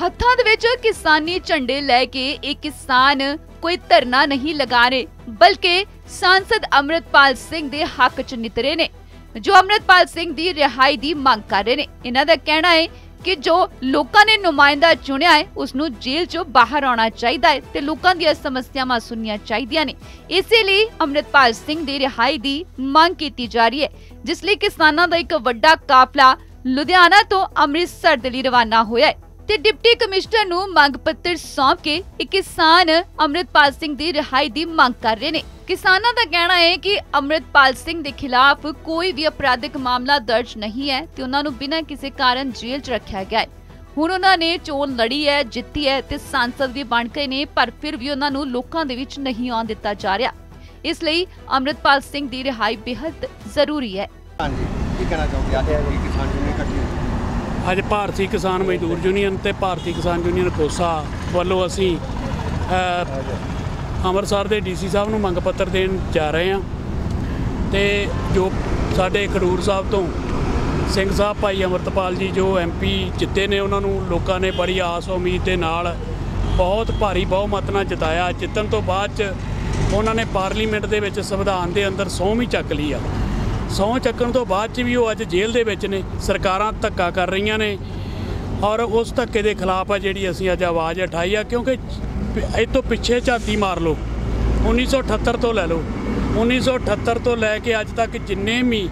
ਹੱਥਾਂ ਦੇ ਵਿੱਚ ਕਿਸਾਨੀ ਝੰਡੇ ਲੈ ਕੇ ਇਹ ਕਿਸਾਨ ਕੋਈ ਧਰਨਾ ਨਹੀਂ ਲਗਾ ਰਹੇ, ਬਲਕਿ ਸਾਂਸਦ ਅਮਰਿਤਪਾਲ ਸਿੰਘ ਦੇ ਹੱਕ 'ਚ ਨਿਤਰੇ ਨੇ, ਜੋ ਅਮਰਿਤਪਾਲ ਸਿੰਘ ਦੀ ਰਿਹਾਈ ਦੀ ਮੰਗ ਕਰ ਰਹੇ ਨੇ। ਇਹਨਾਂ ਦਾ ਕਹਿਣਾ ਹੈ ਕਿ ਜੋ ਲੋਕਾਂ ਨੇ ਨੁਮਾਇੰਦਾ ਚੁਣਿਆ ਹੈ ਉਸ ਨੂੰ ਜੇਲ੍ਹ 'ਚੋਂ ਬਾਹਰ ਆਉਣਾ ਚਾਹੀਦਾ ਹੈ ਤੇ ਲੋਕਾਂ ਦੀਆਂ ਸਮੱਸਿਆਵਾਂ ਸੁਣਨੀਆਂ ਚਾਹੀਦੀਆਂ ਨੇ। ਇਸੇ ਲਈ ਅਮਰਿਤਪਾਲ ਸਿੰਘ ਦੀ ਰਿਹਾਈ ਦੀ ਮੰਗ ਕੀਤੀ ਜਾ ਰਹੀ ਹੈ, ਜਿਸ ਲਈ ਕਿਸਾਨਾਂ ਦਾ ਇੱਕ ਵੱਡਾ ਕਾਫਲਾ ਲੁਧਿਆਣਾ ਤੋਂ ਅੰਮ੍ਰਿਤਸਰ ਦੇ ਲਈ ਰਵਾਨਾ ਹੋਇਆ ਹੈ। ਤੇ ਡਿਪਟੀ ਕਮਿਸ਼ਨਰ ਨੂੰ ਮੰਗ ਪੱਤਰ ਸੌਂਪ ਕੇ ਇੱਕ ਕਿਸਾਨ ਅਮਰਿਤਪਾਲ ਸਿੰਘ ਦੀ ਰਿਹਾਈ ਦੀ ਮੰਗ ਕਰ ਰਹੇ ਨੇ। ਕਿਸਾਨਾਂ ਦਾ ਕਹਿਣਾ ਹੈ ਕਿ ਅਮਰਿਤਪਾਲ ਸਿੰਘ ਦੇ ਖਿਲਾਫ ਕੋਈ ਵੀ ਅਪਰਾਧਿਕ ਮਾਮਲਾ ਦਰਜ ਨਹੀਂ ਹੈ ਤੇ ਉਹਨਾਂ ਨੂੰ ਬਿਨਾਂ ਕਿਸੇ ਕਾਰਨ ਜੇਲ੍ਹ 'ਚ ਰੱਖਿਆ ਗਿਆ ਹੈ। ਹੁਣ ਉਹਨਾਂ ਨੇ ਚੋਣ ਲੜੀ ਹੈ, ਜਿੱਤੀ ਹੈ ਤੇ ਸੰਸਦ ਵੀ ਬਣ ਗਏ ਨੇ, ਪਰ ਫਿਰ ਵੀ ਉਹਨਾਂ ਨੂੰ ਲੋਕਾਂ ਦੇ ਵਿੱਚ ਨਹੀਂ ਆਉਣ ਦਿੱਤਾ ਜਾ ਰਿਹਾ। ਇਸ ਲਈ ਅਮਰਿਤਪਾਲ ਸਿੰਘ ਦੀ ਰਿਹਾਈ ਬੇहद ਜ਼ਰੂਰੀ ਹੈ। ਹਾਂਜੀ, ਕੀ ਕਹਿਣਾ ਚਾਹੋਗੇ? ਅੱਜ ਇਹ ਕਿਸਾਨ ਯੂਨੀਅਨ ਇਕੱਠੀ ਹੋਈ ਅੱਜ ਭਾਰਤੀ ਕਿਸਾਨ ਮਜ਼ਦੂਰ ਯੂਨੀਅਨ ਤੇ ਭਾਰਤੀ ਕਿਸਾਨ ਯੂਨੀਅਨ ਕੋਸਾ ਵੱਲੋਂ ਅਸੀਂ ਅੰਮ੍ਰਿਤਸਰ ਦੇ ਡੀਸੀ ਸਾਹਿਬ ਨੂੰ ਮੰਗ ਪੱਤਰ ਦੇਣ ਜਾ ਰਹੇ ਹਾਂ। ਤੇ ਜੋ ਸਾਡੇ ਖਡੂਰ ਸਾਹਿਬ ਤੋਂ ਸਿੰਘ ਸਾਹਿਬ ਭਾਈ ਅਮਰਤਪਾਲ ਜੀ, ਜੋ ਐਮਪੀ ਜਿੱਤੇ ਨੇ, ਉਹਨਾਂ ਨੂੰ ਲੋਕਾਂ ਨੇ ਬੜੀ ਆਸ ਉਮੀਦ ਦੇ ਨਾਲ ਬਹੁਤ ਭਾਰੀ ਬਹੁਮਤ ਨਾਲ ਜਿਤਾਇਆ। ਜਿੱਤਣ ਤੋਂ ਬਾਅਦ ਚ ਉਹਨਾਂ ਨੇ ਪਾਰਲੀਮੈਂਟ ਦੇ ਵਿੱਚ ਸੰਵਿਧਾਨ ਦੇ ਅੰਦਰ ਸਹੁੰ ਵੀ ਚੱਕ ਲਈ ਆ। ਸਹੁੰ ਚੱਕਣ ਤੋਂ ਬਾਅਦ ਚ ਵੀ ਉਹ ਅੱਜ ਜੇਲ੍ਹ ਦੇ ਵਿੱਚ ਨੇ, ਸਰਕਾਰਾਂ ਧੱਕਾ ਕਰ ਰਹੀਆਂ ਨੇ ਔਰ ਉਸ ਧੱਕੇ ਦੇ ਖਿਲਾਫ ਆ ਜਿਹੜੀ ਅਸੀਂ ਅੱਜ ਆਵਾਜ਼ ਉਠਾਈ ਆ, ਕਿਉਂਕਿ ਇਹ ਤੋਂ ਪਿੱਛੇ ਝਾਤੀ ਮਾਰ ਲਓ 1978 ਤੋਂ ਲੈ ਲਓ 1978 ਤੋਂ ਲੈ ਕੇ ਅੱਜ ਤੱਕ ਜਿੰਨੇ ਵੀ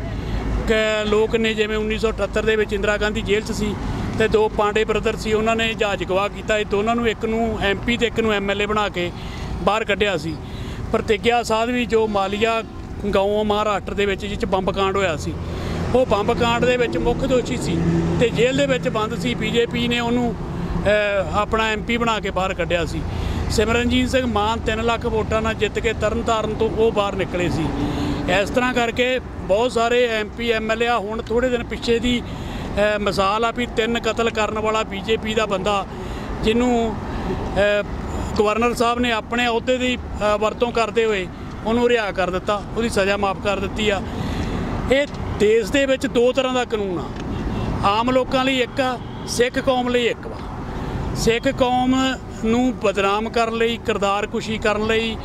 ਕ- ਲੋਕ ਨੇ, ਜਿਵੇਂ 1978 ਦੇ ਵਿੱਚ ਇੰਦਰਾ ਗਾਂਧੀ ਜੇਲ੍ਹ 'ਚ ਸੀ ਤੇ ਦੋ ਪਾਂਡੇ ਬ੍ਰਦਰ ਸੀ, ਉਹਨਾਂ ਨੇ ਜਹਾਜ਼ ਗਵਾਹ ਕੀਤਾ, ਇਹ ਦੋਨਾਂ ਨੂੰ ਇੱਕ ਨੂੰ ਐਮਪੀ ਤੇ ਇੱਕ ਨੂੰ ਐਮਐਲਏ ਬਣਾ ਕੇ ਬਾਹਰ ਕੱਢਿਆ ਸੀ। ਪ੍ਰਤਿਗਿਆ ਸਾਧ ਵੀ ਜੋ ਮਾਲੀਆ ਗਾਉਂ ਮਹਾਰਾਸ਼ਟਰ ਦੇ ਵਿੱਚ ਜਿਹ 'ਚ ਬੰਬ ਕਾਂਡ ਹੋਇਆ ਸੀ। ਉਹ ਬੰਬ ਕਾਂਡ ਦੇ ਵਿੱਚ ਮੁੱਖ ਦੋਸ਼ੀ ਸੀ ਤੇ ਜੇਲ੍ਹ ਦੇ ਵਿੱਚ ਬੰਦ ਸੀ। ਬੀਜੇਪੀ ਨੇ ਉਹਨੂੰ ਅਹ, ਆਪਣਾ ਐਮਪੀ ਬਣਾ ਕੇ ਬਾਹਰ ਕੱਢਿਆ ਸੀ। ਸਿਮਰਨਜੀਤ ਸਿੰਘ ਮਾਨ 3 ਲੱਖ ਵੋਟਾਂ ਨਾਲ ਜਿੱਤ ਕੇ ਤਰਨਤਾਰਨ ਤੋਂ ਉਹ ਬਾਹਰ ਨਿਕਲੇ ਸੀ। ਇਸ ਤਰ੍ਹਾਂ ਕਰਕੇ ਬਹੁਤ ਸਾਰੇ ਐਮਪੀ ਐਮਐਲਏ ਆ ਹੁਣ ਥੋੜੇ ਦਿਨ ਪਿੱਛੇ ਦੀ ਮਿਸਾਲ ਆ ਵੀ ਤਿੰਨ ਕਤਲ ਕਰਨ ਵਾਲਾ ਬੀਜੇਪੀ ਦਾ ਬੰਦਾ ਜਿਹਨੂੰ ਗਵਰਨਰ ਸਾਹਿਬ ਨੇ ਆਪਣੇ ਅਹੁਦੇ ਦੀ ਵਰਤੋਂ ਕਰਦੇ ਹੋਏ ਉਹਨੂੰ ਰਿਹਾ ਕਰ ਦਿੱਤਾ, ਉਹਦੀ ਸਜ਼ਾ ਮਾਫ ਕਰ ਦਿੱਤੀ ਆ। ਇਹ ਦੇਸ਼ ਦੇ ਵਿੱਚ ਦੋ ਤਰ੍ਹਾਂ ਦਾ ਕਾਨੂੰਨ ਆ। ਆਮ ਲੋਕਾਂ ਲਈ ਇੱਕ ਆ, ਸਿੱਖ ਕੌਮ ਲਈ ਇੱਕ ਵਾ। ਸਿੱਖ ਕੌਮ ਨੂੰ ਬਦਨਾਮ ਕਰਨ ਲਈ, ਕਿਰਦਾਰ ਕੁਸ਼ੀ ਕਰਨ ਲਈ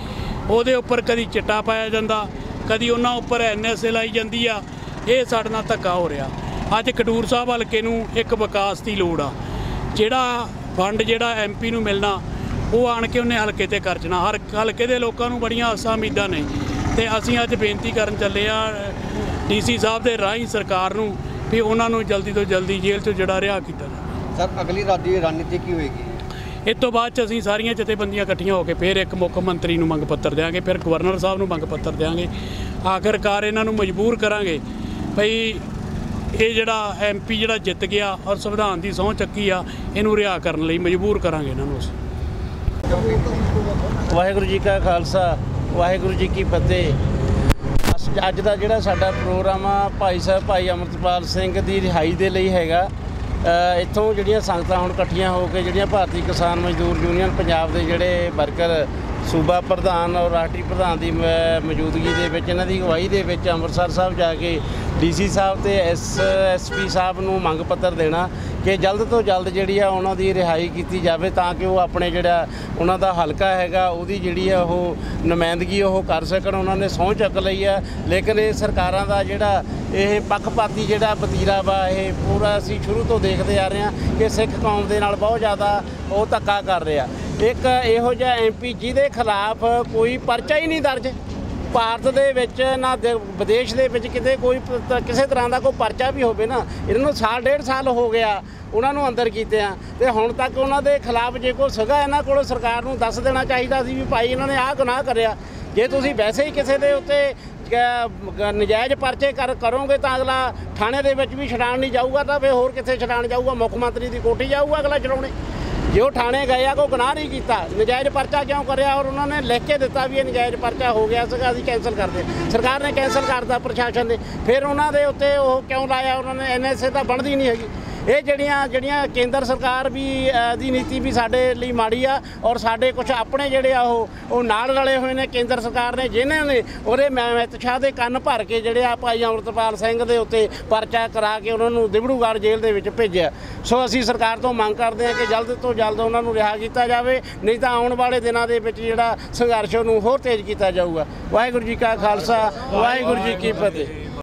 ਉਹਦੇ ਉੱਪਰ ਕਦੀ ਚਿੱਟਾ ਪਾਇਆ ਜਾਂਦਾ, ਕਦੀ ਉਹਨਾਂ ਉੱਪਰ ਐਨਐਸਏ ਲਾਈ ਜਾਂਦੀ ਆ। ਇਹ ਸਾਡੇ ਨਾਲ ਧੱਕਾ ਹੋ ਰਿਹਾ। ਅੱਜ ਖਡੂਰ ਸਾਹਿਬ ਹਲਕੇ ਨੂੰ ਇੱਕ ਵਿਕਾਸ ਦੀ ਲੋੜ ਆ। ਜਿਹੜਾ ਫੰਡ ਜਿਹੜਾ ਐਮਪੀ ਨੂੰ ਮਿਲਣਾ ਉਹ ਆਣ ਕੇ ਉਹਨੇ ਹਲਕੇ ਤੇ ਖਰਚਣਾ ਹਰ ਹਲਕੇ ਦੇ ਲੋਕਾਂ ਨੂੰ ਬੜੀਆਂ ਆਸਾਂ ਉਮੀਦਾਂ ਨੇ। ਤੇ ਅਸੀਂ ਅੱਜ ਬੇਨਤੀ ਕਰਨ ਚੱਲੇ ਆ ਡੀਸੀ ਸਾਹਿਬ ਦੇ ਰਾਹੀਂ ਸਰਕਾਰ ਨੂੰ ਵੀ ਉਹਨਾਂ ਨੂੰ ਜਲਦੀ ਤੋਂ ਜਲਦੀ ਜੇਲ੍ਹ ਤੋਂ ਜਿਹੜਾ ਰਿਹਾ ਕੀਤਾ ਜਾਵੇ। ਸਰ ਅਗਲੀ ਰਾਤ ਦੀ ਰਣਨੀਤੀ ਕੀ ਹੋਏਗੀ? ਇਸ ਤੋਂ ਬਾਅਦ ਚ ਅਸੀਂ ਸਾਰੀਆਂ ਜਥੇਬੰਦੀਆਂ ਇਕੱਠੀਆਂ ਹੋ ਕੇ ਫਿਰ ਇੱਕ ਮੁੱਖ ਮੰਤਰੀ ਨੂੰ ਮੰਗ ਪੱਤਰ ਦੇਵਾਂਗੇ ਫਿਰ ਗਵਰਨਰ ਸਾਹਿਬ ਨੂੰ ਮੰਗ ਪੱਤਰ ਦੇਵਾਂਗੇ ਆਖਰਕਾਰ ਇਹਨਾਂ ਨੂੰ ਮਜਬੂਰ ਕਰਾਂਗੇ ਭਈ ਇਹ ਜਿਹੜਾ ਐਮਪੀ ਜਿਹੜਾ ਜਿੱਤ ਗਿਆ ਔਰ ਸੰਵਿਧਾਨ ਦੀ ਸਹੁੰ ਚੱਕੀ ਆ ਇਹਨੂੰ ਰਿਹਾ ਕਰਨ ਲਈ ਮਜਬੂਰ ਕਰਾਂਗੇ ਇਹਨਾਂ ਨੂੰ ਅਸੀਂ। ਵਾਹਿਗੁਰੂ ਜੀ ਕਾ ਖਾਲਸਾ, ਵਾਹਿਗੁਰੂ ਜੀ ਕੀ ਫਤਿਹ। ਅੱਜ ਦਾ ਜਿਹੜਾ ਸਾਡਾ ਪ੍ਰੋਗਰਾਮ ਆ, ਭਾਈ ਸਾਹਿਬ, ਭਾਈ ਅਮਰਤਪਾਲ ਸਿੰਘ ਦੀ ਰਿਹਾਈ ਦੇ ਲਈ ਹੈਗਾ। ਇੱਥੋਂ ਜਿਹੜੀਆਂ ਸੰਗਤਾਂ ਹੁਣ ਇਕੱਠੀਆਂ ਹੋ ਕੇ, ਜਿਹੜੀਆਂ ਭਾਰਤੀ ਕਿਸਾਨ ਮਜ਼ਦੂਰ ਯੂਨੀਅਨ ਪੰਜਾਬ ਦੇ ਜਿਹੜੇ ਵਰਕਰ ਸੂਬਾ ਪ੍ਰਧਾਨ ਔਰ ਰਾਸ਼ਟਰੀ ਪ੍ਰਧਾਨ ਦੀ ਮ- ਮੌਜੂਦਗੀ ਦੇ ਵਿੱਚ, ਇਹਨਾਂ ਦੀ ਅਗਵਾਈ ਦੇ ਵਿੱਚ ਅੰਮ੍ਰਿਤਸਰ ਸਾਹਿਬ ਜਾ ਕੇ ਡੀਸੀ ਸਾਹਿਬ ਤੇ ਐਸ ਐਸਪੀ ਸਾਹਿਬ ਨੂੰ ਮੰਗ ਪੱਤਰ ਦੇਣਾ ਕਿ ਜਲਦ ਤੋਂ ਜਲਦ ਜਿਹੜੀ ਆ ਉਹਨਾਂ ਦੀ ਰਿਹਾਈ ਕੀਤੀ ਜਾਵੇ ਤਾਂ ਕਿ ਉਹ ਆਪਣੇ ਜਿਹੜਾ ਉਹਨਾਂ ਦਾ ਹਲਕਾ ਹੈਗਾ, ਉਹਦੀ ਜਿਹੜੀ ਆ ਉਹ ਨੁਮਾਇੰਦਗੀ ਉਹ ਕਰ ਸਕਣ, ਉਹਨਾਂ ਨੇ ਸਹੁੰ ਚੱਕ ਲਈ ਆ। ਲੇਕਿਨ ਇਹ ਸਰਕਾਰਾਂ ਦਾ ਜਿਹੜਾ ਇਹ ਪੱਖਪਾਤੀ ਜਿਹੜਾ ਵਤੀਰਾ ਵਾ, ਇਹ ਪੂਰਾ ਅਸੀਂ ਸ਼ੁਰੂ ਤੋਂ ਦੇਖਦੇ ਆ ਰਹੇ ਹਾਂ ਕਿ ਸਿੱਖ ਕੌਮ ਦੇ ਨਾਲ ਬਹੁਤ ਜ਼ਿਆਦਾ ਉਹ ਧੱਕਾ ਕਰ ਰਿਹਾ। ਇੱਕ ਇਹੋ ਜਿਹਾ ਐਮਪੀ ਜਿਹਦੇ ਖਿਲਾਫ ਕੋਈ ਪਰਚਾ ਹੀ ਨਹੀਂ ਦਰਜ। ਭਾਰਤ ਦੇ ਵਿੱਚ ਨਾ ਦੇ- ਵਿਦੇਸ਼ ਦੇ ਵਿੱਚ ਕਿਤੇ ਕੋਈ ਕਿਸੇ ਤਰ੍ਹਾਂ ਦਾ ਕੋਈ ਪਰਚਾ ਵੀ ਹੋਵੇ ਨਾ, ਇਹਨਾਂ ਨੂੰ ਸਾਲ ਡੇਢ ਸਾਲ ਹੋ ਗਿਆ ਉਹਨਾਂ ਨੂੰ ਅੰਦਰ ਕੀਤੇ ਆ ਤੇ ਹੁਣ ਤੱਕ ਉਹਨਾਂ ਦੇ ਖਿਲਾਫ ਜੇ ਕੋਈ ਸਗਾ ਇਹਨਾਂ ਕੋਲ ਸਰਕਾਰ ਨੂੰ ਦੱਸ ਦੇਣਾ ਚਾਹੀਦਾ ਸੀ ਵੀ ਭਾਈ ਇਹਨਾਂ ਨੇ ਆਹ ਗੁਨਾਹ ਕਰਿਆ। ਜੇ ਤੁਸੀਂ ਵੈਸੇ ਹੀ ਕਿਸੇ ਦੇ ਉੱਤੇ ਗ- ਨਜਾਇਜ਼ ਪਰਚੇ ਕਰ ਕਰੋਗੇ ਤਾਂ ਅਗਲਾ ਥਾਣੇ ਦੇ ਵਿੱਚ ਵੀ ਛਡਾਣ ਨਹੀਂ ਜਾਊਗਾ, ਤਾਂ ਫੇ ਹੋਰ ਕਿੱਥੇ ਛਡਾਣ ਜਾਊਗਾ? ਮੁੱਖ ਮੰਤਰੀ ਦੀ ਕੋਠੀ ਜਾਊਗਾ ਅਗਲਾ ਛਡਾਉਣੇ ਜੇ ਉਹ ਥਾਣੇ ਗਏ ਆ, ਕੋਈ ਗੁਨਾਹ ਨਹੀਂ ਕੀਤਾ। ਨਜਾਇਜ਼ ਪਰਚਾ ਕਿਉਂ ਕਰਿਆ? ਔਰ ਉਹਨਾਂ ਨੇ ਲਿਖ ਕੇ ਦਿੱਤਾ ਵੀ ਇਹ ਨਜਾਇਜ਼ ਪਰਚਾ ਹੋ ਗਿਆ ਸੀਗਾ, ਅਸੀਂ ਕੈਂਸਲ ਕਰਦੇ ਸਰਕਾਰ ਨੇ ਕੈਂਸਲ ਕਰਤਾ ਪ੍ਰਸ਼ਾਸਨ ਦੇ। ਫਿਰ ਉਹਨਾਂ ਦੇ ਉੱਤੇ ਉਹ ਕਿਉਂ ਲਾਇਆ? ਉਹਨਾਂ ਨੇ ਐਨਐਸਏ ਤਾਂ ਬਣਦੀ ਨਹੀਂ ਹੈਗੀ। ਇਹ ਜਿਹੜੀਆਂ ਜਿਹੜੀਆਂ ਕੇਂਦਰ ਸਰਕਾਰ ਵੀ ਦੀ ਨੀਤੀ ਵੀ ਸਾਡੇ ਲਈ ਮਾੜੀ ਆ ਔਰ ਸਾਡੇ ਕੁਝ ਆਪਣੇ ਜਿਹੜੇ ਆ ਉਹ ਉਹ ਨਾਲ ਰਲੇ ਹੋਏ ਨੇ ਕੇਂਦਰ ਸਰਕਾਰ ਨੇ, ਜਿਨ੍ਹਾਂ ਨੇ ਉਹਦੇ ਮਹਿਮਤ ਸ਼ਾਹ ਦੇ ਕੰਨ ਭਰ ਕੇ ਜਿਹੜੇ ਆ ਭਾਈ ਅਮਰਤਪਾਲ ਸਿੰਘ ਦੇ ਉੱਤੇ ਪਰਚਾ ਕਰਾ ਕੇ ਉਹਨਾਂ ਨੂੰ ਦਿਬੜੂਗੜ੍ਹ ਜੇਲ੍ਹ ਦੇ ਵਿੱਚ ਭੇਜਿਆ। ਸੋ ਅਸੀਂ ਸਰਕਾਰ ਤੋਂ ਮੰਗ ਕਰਦੇ ਹਾਂ ਕਿ ਜਲਦ ਤੋਂ ਜਲਦ ਉਹਨਾਂ ਨੂੰ ਰਿਹਾ ਕੀਤਾ ਜਾਵੇ, ਨਹੀਂ ਤਾਂ ਆਉਣ ਵਾਲੇ ਦਿਨਾਂ ਦੇ ਵਿੱਚ ਜਿਹੜਾ ਸੰਘਰਸ਼ ਉਹਨੂੰ ਹੋਰ ਤੇਜ਼ ਕੀਤਾ ਜਾਊਗਾ। ਵਾਹਿਗੁਰੂ ਜੀ ਕਾ ਖਾਲਸਾ, ਵਾਹਿਗੁਰੂ ਜੀ ਕੀ ਫਤਿਹ।